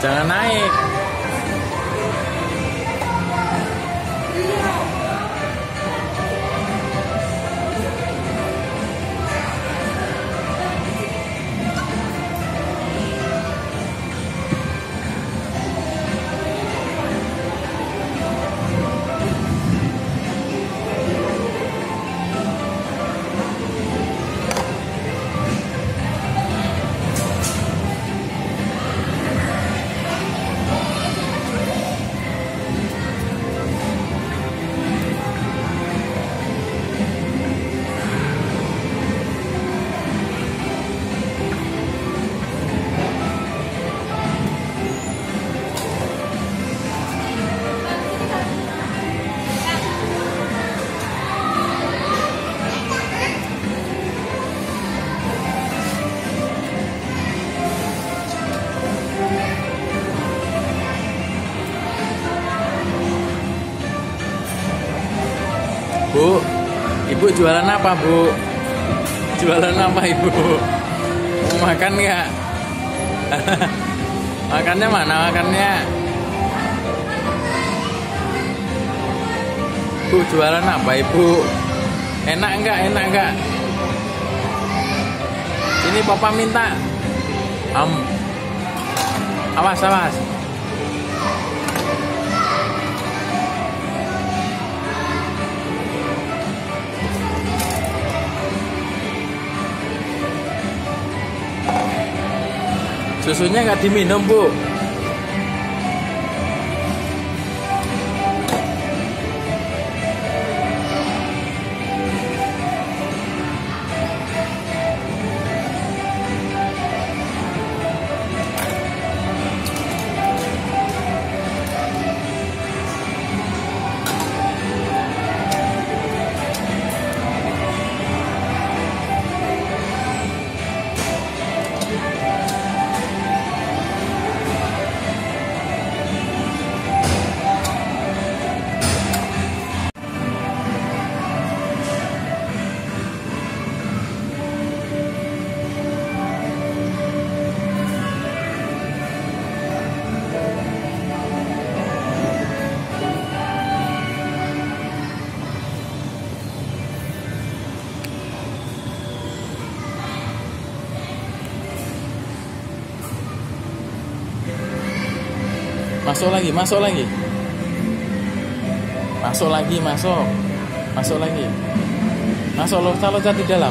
jangan naik jualan apa bu? Jualan apa ibu? Makan nggak? Makannya mana makannya? Bu jualan apa ibu? Enak nggak? Enak nggak? Sini papa minta. Am. Awas awas. Susunya nggak diminum bu. Masuk lagi, masuk lagi. Masuk lagi, masuk. Masuk lagi. Masuk lo kalau di dalam.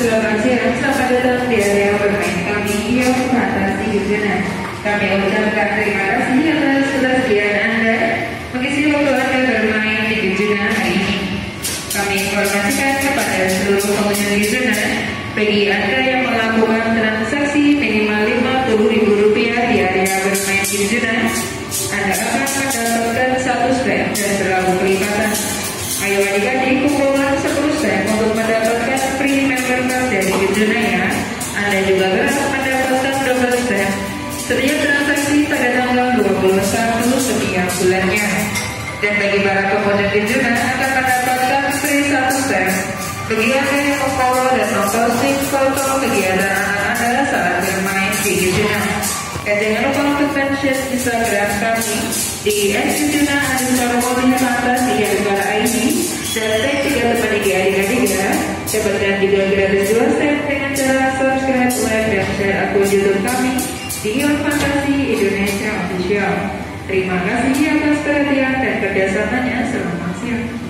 Selamat siang, selamat datang di area bermain kami yang Fantasi Yudhana. Kami ucapkan terima kasih atas kesediaan Anda mengisi waktu Anda bermain di Yudhana hari ini. Kami informasikan kepada seluruh pengunjung Yudhana, bagi Anda yang melakukan transaksi minimal Rp50.000 di area bermain Yudhana, Anda akan mendapatkan Dan bagi para pengguna Yudhana akan mendapatkan free satu bagi Anda yang memfollow dan memposting foto kegiatan anak Anda saat bermain di Yudhana. Dan jangan lupa untuk mention Instagram kami di @yudhana underscore mobil atas di Alikara ID dan tag tiga teman tiga ya. Dapatkan juga gratis dua set dengan cara subscribe, like, dan share akun YouTube kami di Ion Fantasi Indonesia Official. Terima kasih atas perhatian dan kerjasamanya. Selamat siang.